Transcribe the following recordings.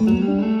Música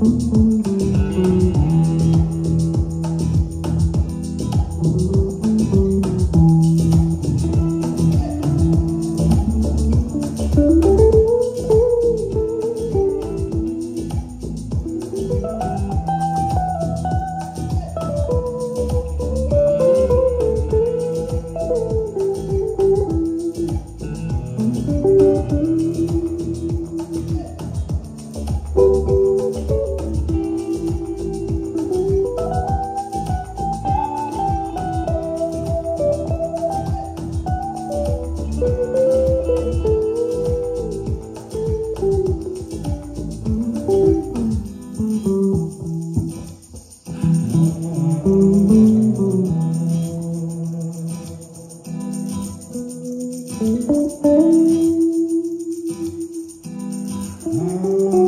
Mm-hmm. Música